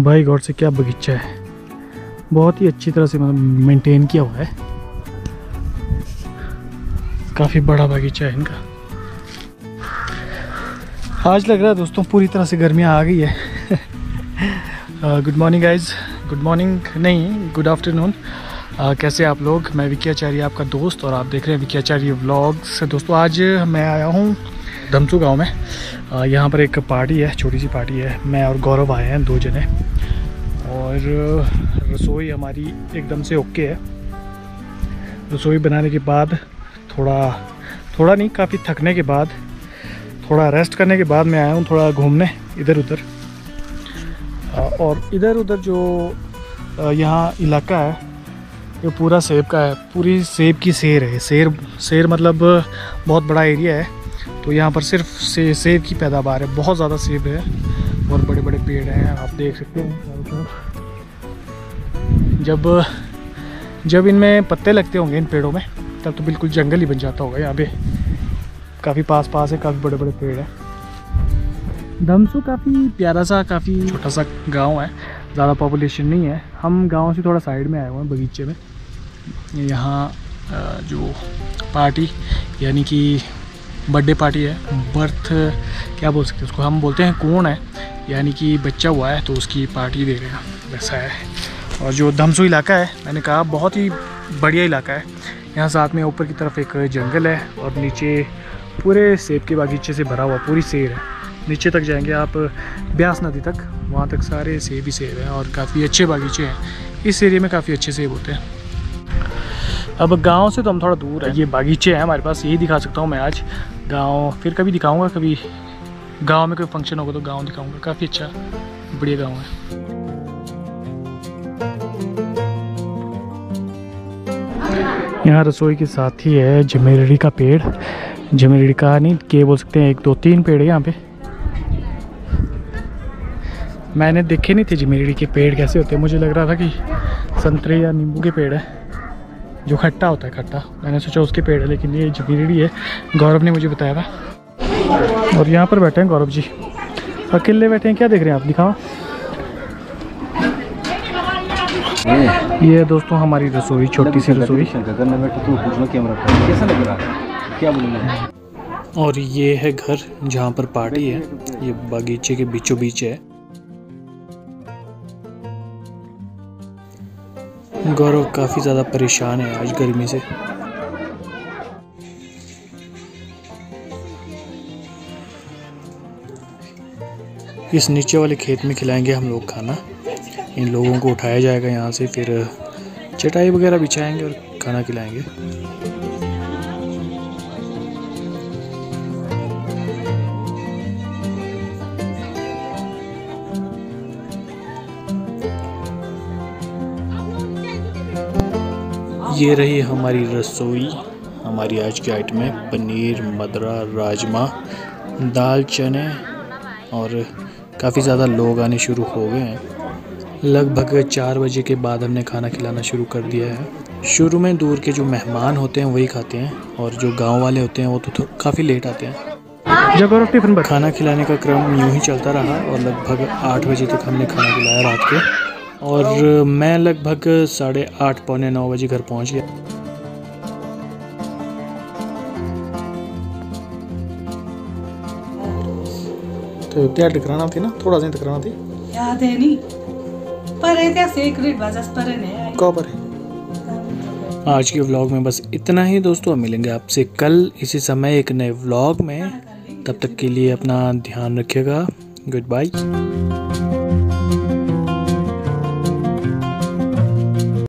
भाई गौर से क्या बगीचा है? बहुत ही अच्छी तरह से मतलब मेंटेन किया हुआ है। काफ़ी बड़ा बगीचा है इनका। आज लग रहा है दोस्तों पूरी तरह से गर्मियाँ आ गई है। Good morning guys good morning नहीं गुड आफ्टरनून कैसे आप लोग? मैं विकी आचार्य आपका दोस्त, और आप देख रहे हैं विकी आचार्य व्लॉग्स दोस्तों, आज मैं आया हूँ धमसू गाँव में। यहाँ पर एक पार्टी है, छोटी सी पार्टी है। मैं और गौरव आए हैं दो जने। और रसोई हमारी एकदम से ओके है। रसोई बनाने के बाद थोड़ा थोड़ा नहीं, काफ़ी थकने के बाद, थोड़ा रेस्ट करने के बाद मैं आया हूँ थोड़ा घूमने इधर उधर और इधर उधर जो यहाँ इलाका है, ये पूरा सेब का है। पूरी सेब की शेर है। शेर शेर मतलब बहुत बड़ा एरिया है। तो यहाँ पर सिर्फ़ से, सेब की पैदावार है, बहुत ज़्यादा सेब है और बड़े बड़े पेड़ हैं, आप देख सकते हैं। जब जब इनमें पत्ते लगते होंगे इन पेड़ों में, तब तो बिल्कुल जंगल ही बन जाता होगा यहाँ पे। काफ़ी पास पास है, काफ़ी बड़े बड़े पेड़ हैं। धमसू काफ़ी प्यारा सा, काफ़ी छोटा सा गाँव है, ज़्यादा पॉपुलेशन नहीं है। हम गाँव से थोड़ा साइड में आए हुए हैं, बगीचे में। यहाँ जो पार्टी यानी कि बर्थडे पार्टी है। बर्थ, क्या बोल सकते हैं उसको? हम बोलते हैं कौन है? यानी कि बच्चा हुआ है तो उसकी पार्टी दे रहे हैं। वैसा है। और जो धमसू इलाका है, मैंने कहा बहुत ही बढ़िया इलाका है। यहाँ साथ में ऊपर की तरफ़ एक जंगल है और नीचे पूरे सेब के बागीचे से भरा हुआ पूरी सेब है। नीचे तक जाएँगे आप, ब्यास नदी तक। वहाँ तक सारे सेब ही सेब हैं और काफ़ी अच्छे बागीचे हैं। इस एरिया में काफ़ी अच्छे सेब होते हैं। अब गाँव से तो हम थोड़ा दूर है। ये बागीचे हैं, हमारे पास, यही दिखा सकता हूँ मैं आज। गाँव, फिर कभी दिखाऊँगा कभी? गाँव में कोई फ़ंक्शन होगा तो गाँव दिखाऊँगा। काफ़ी अच्छा बढ़िया गाँव है। यहाँ रसोई के साथ ही है जमेरड़ी का पेड़। जमेरड़ी का नहीं, के बोल सकते हैं, एक, दो, तीन पेड़ है यहाँ पे। मैंने देखे नहीं थे जमेरड़ी के पेड़ कैसे होते हैं। मुझे लग रहा था कि संतरे या नींबू के पेड़ है। जो खट्टा होता है, खट्टा। मैंने सोचा उसके पेड़ है, लेकिन ये जमीरड़ी है। गौरव ने मुझे बताया था। और यहाँ पर बैठे हैं गौरव जी। अकेले बैठे हैं, क्या देख रहे हैं आप? दिखाओ। ये दोस्तों हमारी रसोई, छोटी सी रसोई। और ये है घर, जहाँ पर पार्टी है। ये बागीचे के बीचों बीच है। गौरव काफ़ी ज़्यादा परेशान है आज गर्मी से। इस नीचे वाले खेत में खिलाएँगे हम लोग खाना। इन लोगों को उठाया जाएगा यहाँ से, फिर चटाई वगैरह बिछाएँगे और खाना खिलाएँगे। ये रही हमारी रसोई हमारी आज की आइटम है पनीर मदरा राजमा दाल चने और काफ़ी ज़्यादा लोग आने शुरू हो गए हैं। लगभग चार बजे के बाद हमने खाना खिलाना शुरू कर दिया है। शुरू में दूर के जो मेहमान होते हैं वही खाते हैं और जो गाँव वाले होते हैं वो तो काफ़ी लेट आते हैं। जब और टिफ़िन खाना खिलाने का क्रम यूँ ही चलता रहा और लगभग आठ बजे तक हमने खाना खिलाया रात के। और मैं लगभग साढ़े आठ पौने नौ बजे घर पहुँच गया। तो त्या टकराना थी ना? थोड़ा सा टकराना थी। याद है नहीं। पर है क्या सीक्रेट वजह पर है कहाँ पर है? आज के व्लॉग में बस इतना ही दोस्तों मिलेंगे आपसे कल इसी समय एक नए व्लॉग में। तब तक के लिए अपना ध्यान रखिएगा। Good bye